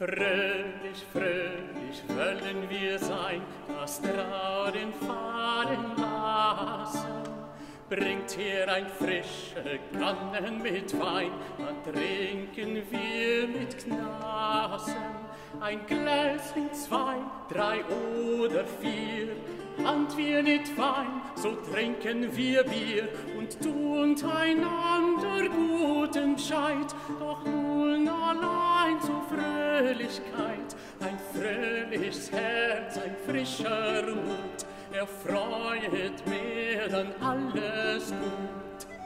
Fröhlich, fröhlich wollen wir sein, das Trauen fahren lassen. Bringt her ein frische Kannen mit Wein, dann trinken wir mit Knasen. Ein Gläschen, zwei, drei oder vier, Hand wir nicht Wein, so trinken wir Bier und tun einander guten Scheid, doch nun zu Fröhlichkeit, ein fröhliches Herz, ein frischer Mut, erfreuet mir dann alles gut.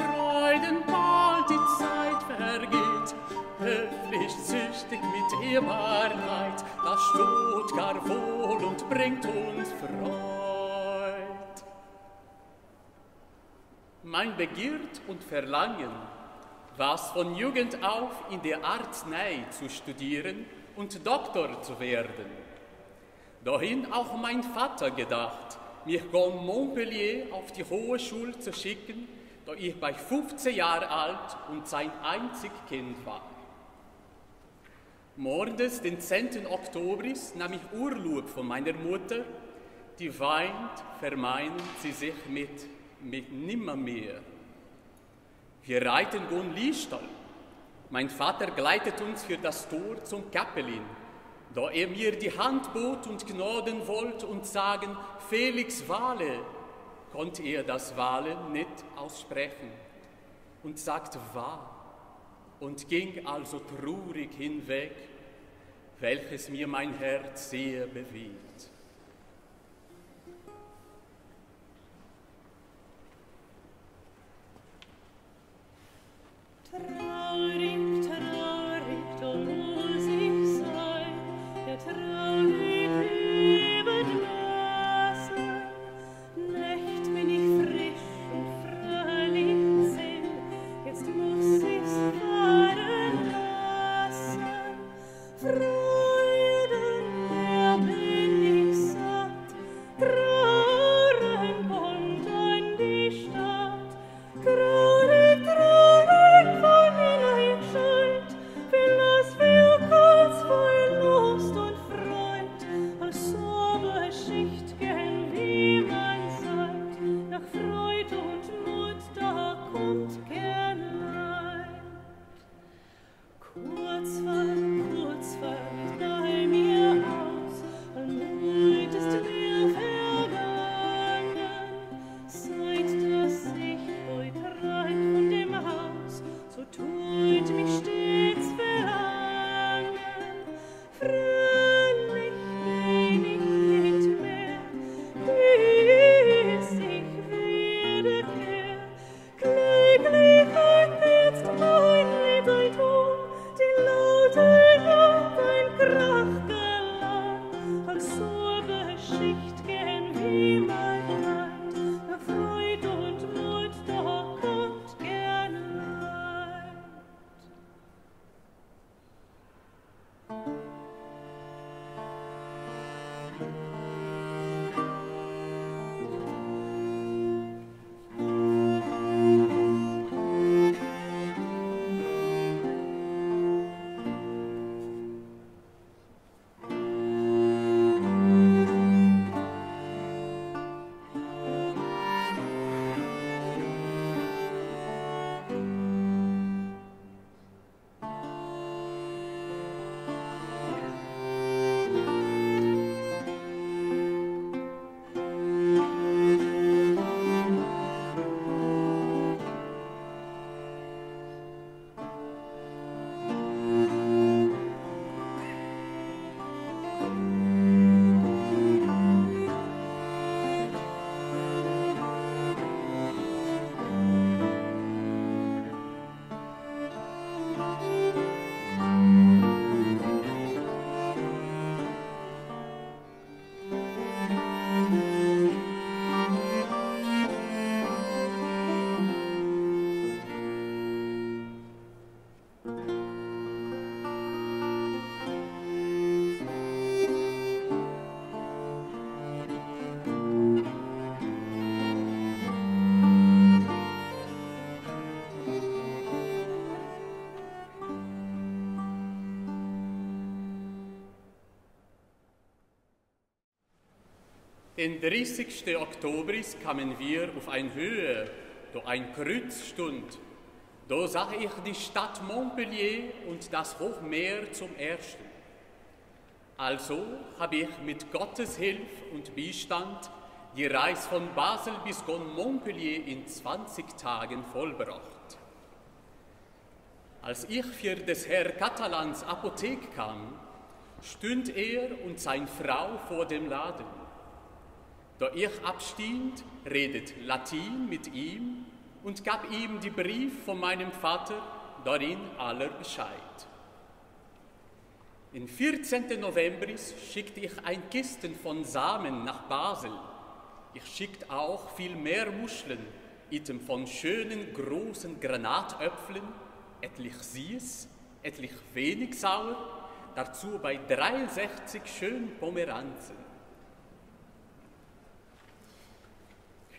Freuden bald die Zeit vergeht, höflich züchtig mit Ehrbarkeit, das tut gar wohl und bringt uns Freud. Mein Begierd und Verlangen war es von Jugend auf in der Arznei zu studieren und Doktor zu werden. Dahin auch mein Vater gedacht, mich von Montpellier auf die Hohe Schule zu schicken, da ich bei 15 Jahren alt und sein einzig Kind war. Morgens, den 10. Oktober, nahm ich Urlaub von meiner Mutter. Die weint, vermeinen sie sich mit, mit nimmermehr. Wir reiten gun Liestal. Mein Vater gleitet uns für das Tor zum Kappelin, da er mir die Hand bot und gnaden wollt und sagen, Felix Wale, konnte er das Wale nicht aussprechen und sagte wahr und ging also traurig hinweg, welches mir mein Herz sehr bewegt. Traurig, traurig, Den 30. Oktober kamen wir auf eine Höhe, da ein Kreuz stund. Da sah ich die Stadt Montpellier und das Hochmeer zum ersten. Also habe ich mit Gottes Hilfe und Beistand die Reise von Basel bis Gon Montpellier in 20 Tagen vollbracht. Als ich für des Herr Catalans Apothek kam, stünd er und seine Frau vor dem Laden. Da ich abstehend, redet Latin mit ihm und gab ihm die Brief von meinem Vater, darin aller Bescheid. Den 14. November schickte ich ein Kisten von Samen nach Basel. Ich schickte auch viel mehr Muscheln, item von schönen großen Granatöpfeln, etlich süß, etlich wenig sauer, dazu bei 63 schön Pomeranzen.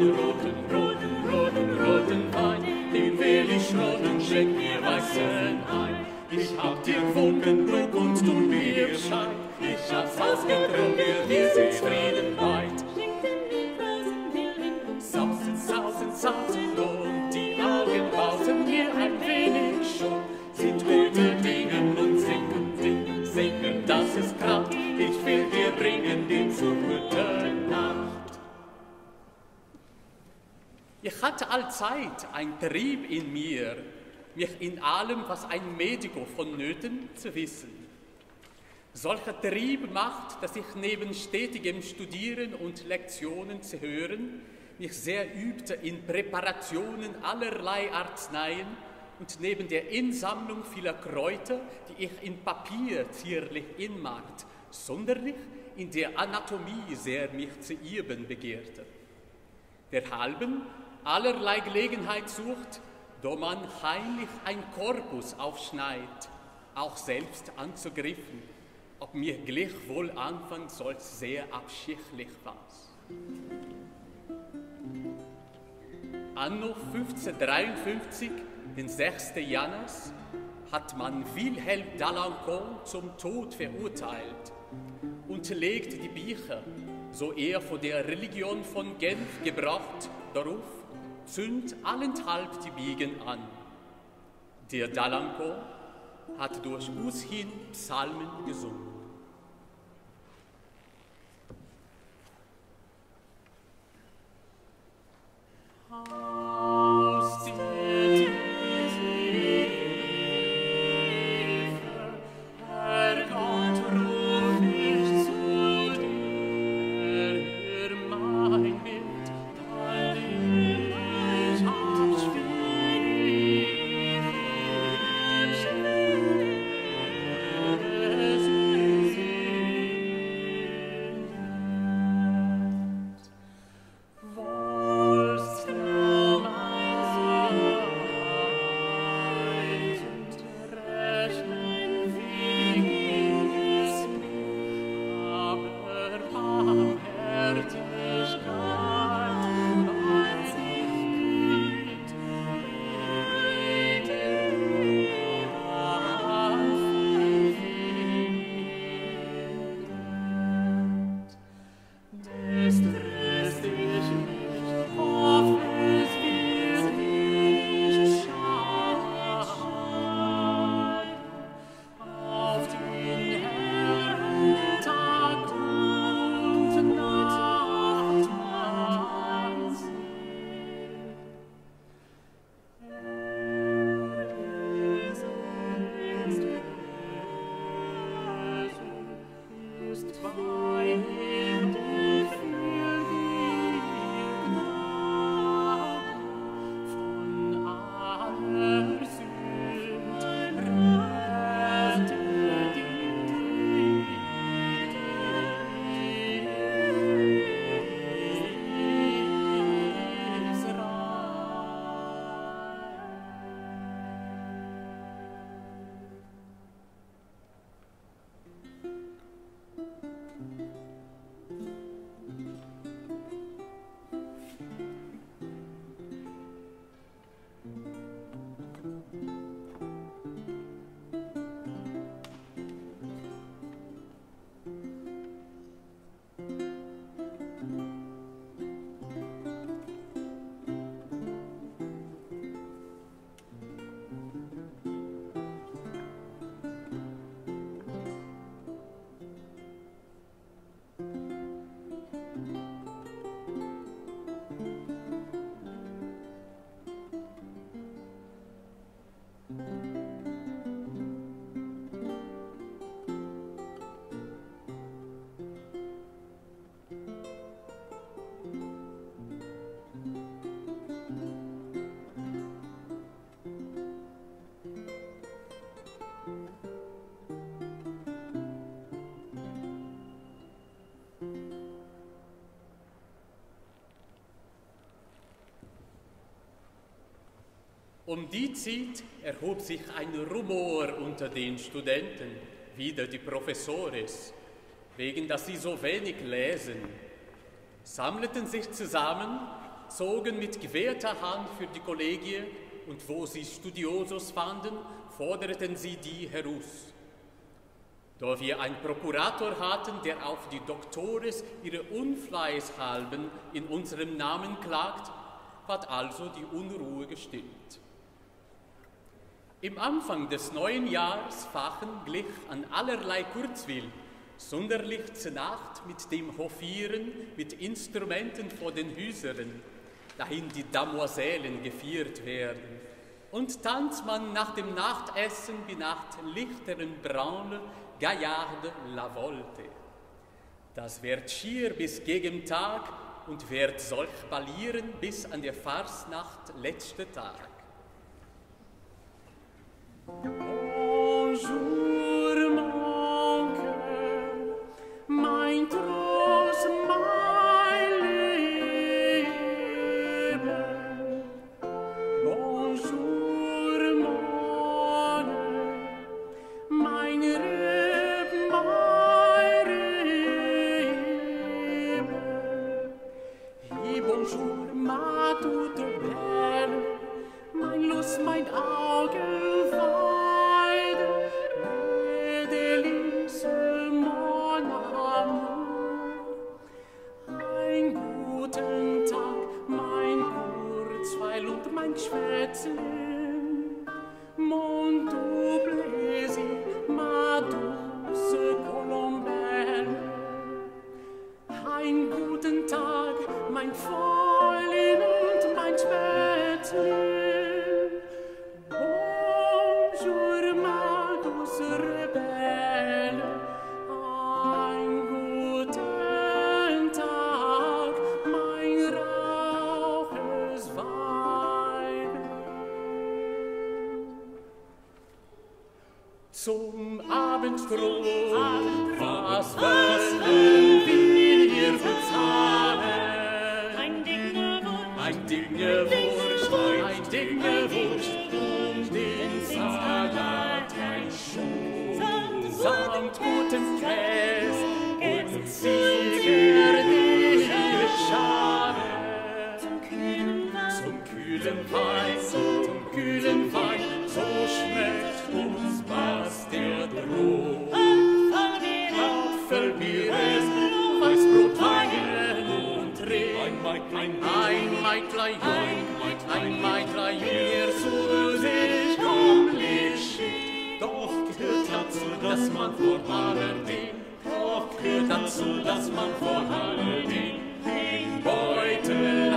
an roten, roten, roten, roten Wein. Den will ich roten, schenk mir weißen ein. Ich hab dir gewunken, Glück und du mir Schein. Ich hab's ausgetrunken, wir sind hatte allzeit ein Trieb in mir, mich in allem, was ein Medico vonnöten, zu wissen. Solcher Trieb macht, dass ich neben stetigem Studieren und Lektionen zu hören, mich sehr übte in Präparationen allerlei Arzneien und neben der Insammlung vieler Kräuter, die ich in Papier zierlich inmacht, sonderlich in der Anatomie sehr mich zu üben begehrte. Derhalben allerlei Gelegenheit sucht, da man heimlich ein Korpus aufschneit, auch selbst anzugriffen, ob mir gleichwohl anfangs solch sehr abschichtlich war's. Anno 1553, den 6. Janus, hat man Wilhelm d'Alençon zum Tod verurteilt und legt die Bücher, so er von der Religion von Genf gebracht, darauf, zünd allenthalb die Biegen an. Der d'Alençon hat durch uns hin Psalmen gesungen. Um die Zeit erhob sich ein Rumor unter den Studenten, wieder die Professores, wegen dass sie so wenig lesen, sammelten sich zusammen, zogen mit gewährter Hand für die Kollegie und wo sie Studiosos fanden, forderten sie die heraus. Da wir einen Prokurator hatten, der auf die Doktores ihre Unfleiß halben in unserem Namen klagt, hat also die Unruhe gestimmt. Im Anfang des neuen Jahres fachen glich an allerlei Kurzwill, sonderlich zur Nacht mit dem Hofieren mit Instrumenten vor den Hüseren, dahin die Damoisellen geführt werden. Und tanzt man nach dem Nachtessen wie nach lichteren Braune Gaillarde la Volte. Das wird schier bis gegen Tag und wird solch ballieren bis an der Farsnacht letzte Tag. Bonjour, zum Abendbrot, was, was, was, was dass man vor alledem, doch gehört dazu, dass man vor alledem den Beutel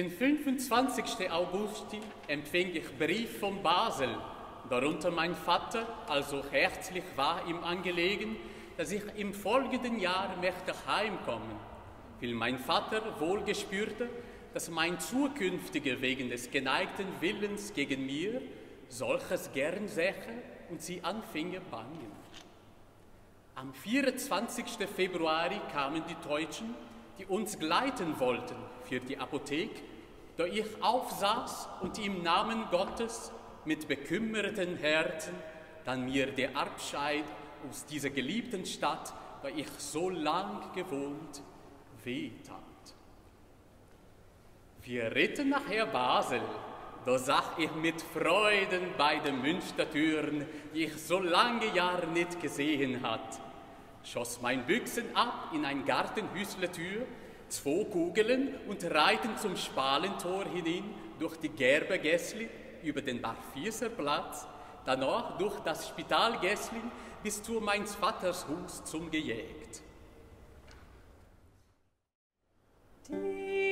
Den 25. August empfing ich Brief von Basel, darunter mein Vater, also herzlich war ihm angelegen, dass ich im folgenden Jahr möchte heimkommen, weil mein Vater wohl gespürte, dass mein Zukünftiger wegen des geneigten Willens gegen mir solches gern sähe und sie anfinge bangen. Am 24. Februar kamen die Deutschen, die uns gleiten wollten für die Apotheke, da ich aufsaß und im Namen Gottes mit bekümmerten Herzen dann mir der Abscheid aus dieser geliebten Stadt, da ich so lang gewohnt, wehtat. Wir ritten nachher Basel, da sah ich mit Freuden beide Münstertüren, die ich so lange Jahre nicht gesehen hat. Schoss mein Büchsen ab in ein Gartenhüsletür, zwei Kugeln und reiten zum Spalentor hinein durch die Gerbergässli über den Barfieserplatz, danach durch das Spitalgässli bis zu meines Vaters Hus zum Gejägt. Die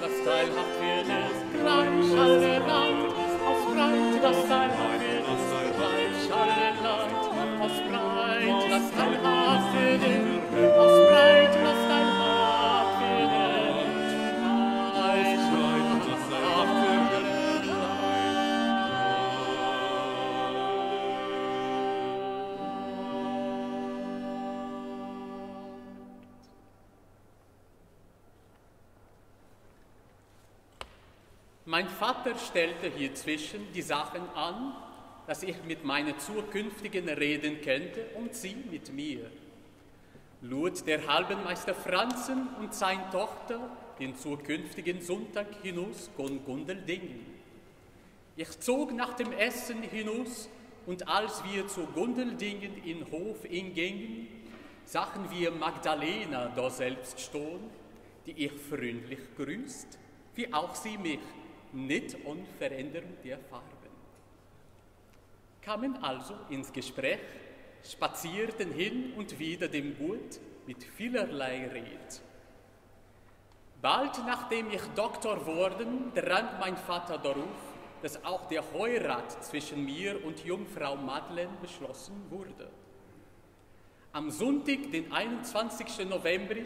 das teilhaft wird es gleich alle Land, aus breit das teilhaft wird es gleich alle Land, aus breit das teilhaft wird es Mein Vater stellte hier zwischen die Sachen an, dass ich mit meiner zukünftigen reden könnte und sie mit mir. Lud der Halbenmeister Franzen und seine Tochter den zukünftigen Sonntag hinaus kon Gundeldingen. Ich zog nach dem Essen hinaus und als wir zu Gundeldingen in Hof hingingen, sahen wir Magdalena da selbst stehen, die ich freundlich grüßt, wie auch sie mich, nicht unverändert der Farben. Kamen also ins Gespräch, spazierten hin und wieder dem Gut mit vielerlei Red. Bald nachdem ich Doktor worden, drang mein Vater darauf, dass auch der Heirat zwischen mir und Jungfrau Madeleine beschlossen wurde. Am Sonntag, den 21. November,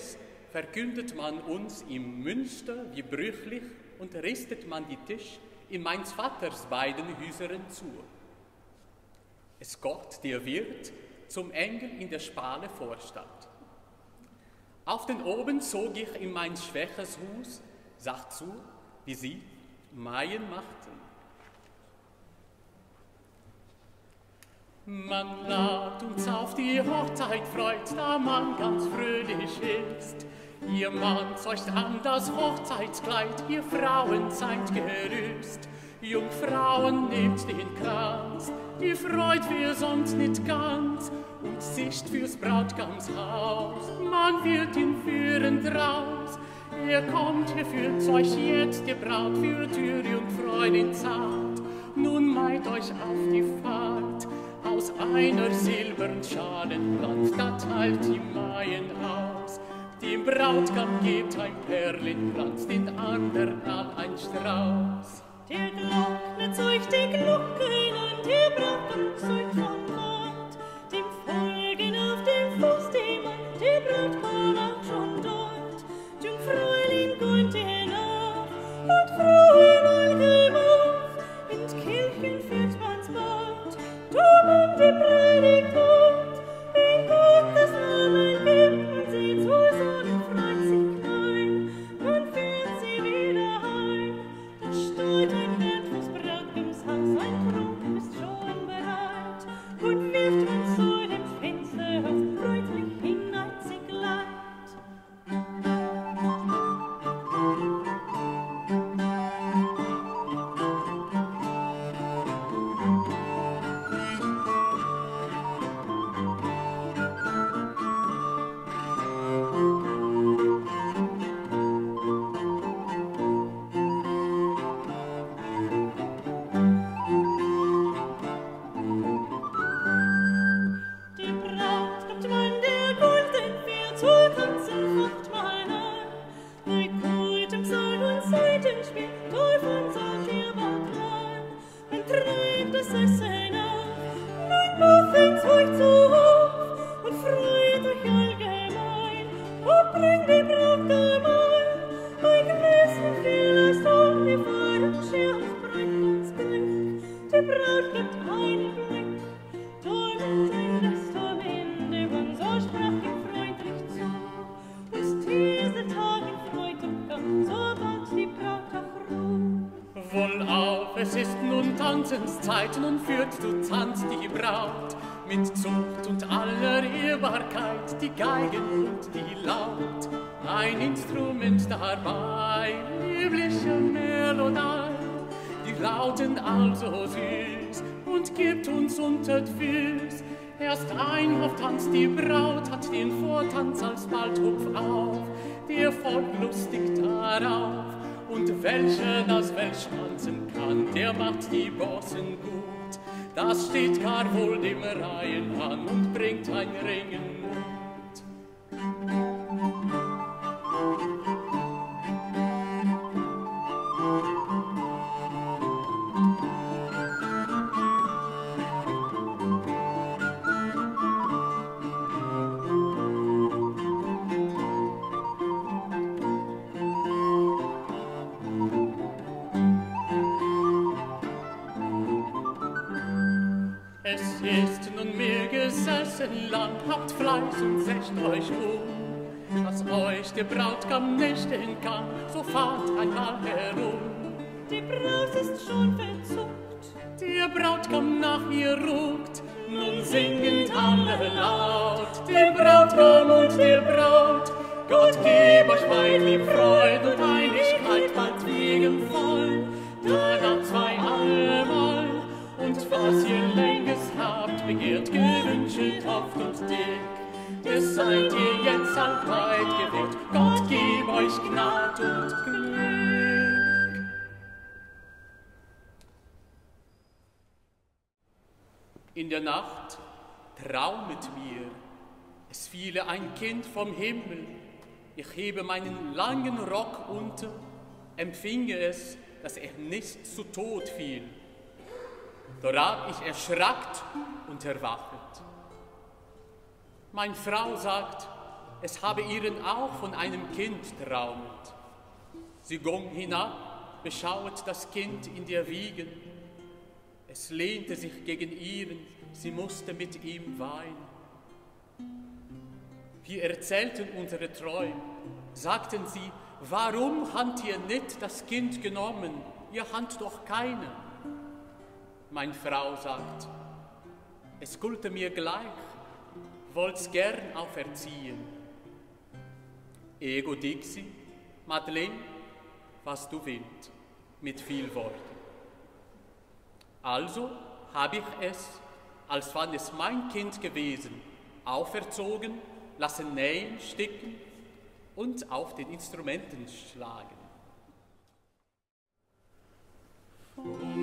verkündet man uns im Münster wie brüchlich und ristet man die Tisch in meines Vaters beiden Häusern zu. Es Gott, der Wirt, zum Engel in der Spale Vorstadt. Auf den Oben zog ich in mein schwäches Hus, sagt zu, wie sie Maien machten. Man lacht uns auf die Hochzeit freut, da man ganz fröhlich ist. Ihr Mann zeugt an das Hochzeitskleid, ihr Frauen seid gerüst. Jungfrauen nehmt den Kranz, die freut wir sonst nicht ganz und sicht fürs Brautgamshaus. Man wird ihn führen draus. Er kommt, er führt euch jetzt, die Braut führt ihr Jungfräulein zart. Nun meid euch auf die Fahrt, aus einer silbernen Schalenplatz, da teilt die Maien aus. Dem Brautgam gebt ein Perlenkranz, den andern all ein Strauß. Der Glockner zeugt die Glocken und der Brautgam zeugt vom Vortanz als Baldhupf auf, der folgt lustig darauf. Und welcher das Welsch tanzen kann, der macht die Bossen gut. Das steht gar wohl dem Reihen Es ist nunmehr gesessen lang, habt Fleiß und secht euch um, dass euch der Brautgam nächten kann, so fahrt einmal herum. Die Braut ist schon verzuckt, Der Brautgam nach ihr ruckt, nun singend alle laut, der Brautgam und der Braut. Gott geb euch beid lieb Freud und Einigkeit bald wegen voll, danach zwei allemal. Und was ihr begehrt oft und dick, das seid ihr jetzt allweit gewählt. Gott geb euch Gnad und Glück. In der Nacht traumet mir, es fiele ein Kind vom Himmel. Ich hebe meinen langen Rock unter, empfinge es, dass er nicht zu Tod fiel. Darauf ich erschrackt und erwachet. Meine Frau sagt, es habe ihren auch von einem Kind traumet. Sie ging hinab, beschauet das Kind in der Wiegen. Es lehnte sich gegen ihren, sie musste mit ihm weinen. Wir erzählten unsere Träume, sagten sie, warum habt ihr nicht das Kind genommen? Ihr habt doch keine. Meine Frau sagt, es gulte mir gleich, wollt's gern auferziehen. Ego dixi, Madeleine, was du willst, mit viel Worten. Also habe ich es, als wann es mein Kind gewesen, auferzogen, lassen nähen, sticken und auf den Instrumenten schlagen. Von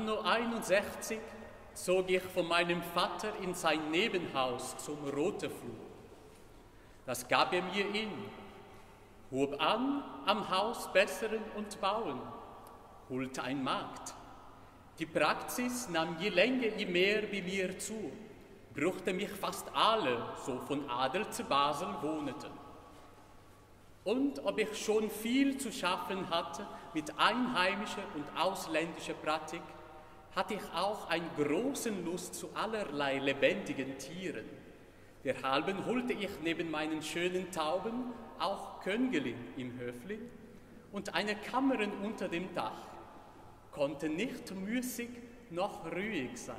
Anno 61 zog ich von meinem Vater in sein Nebenhaus zum Roteflur. Das gab er mir in, hob an am Haus besseren und bauen, holte ein Markt. Die Praxis nahm je länger, je mehr bei mir zu, bruchte mich fast alle, so von Adel zu Basel wohneten. Und ob ich schon viel zu schaffen hatte mit einheimischer und ausländischer Pratik, hatte ich auch einen großen Lust zu allerlei lebendigen Tieren. Derhalben holte ich neben meinen schönen Tauben auch Köngelin im Höfli und eine Kammerin unter dem Dach, konnte nicht müßig noch ruhig sein.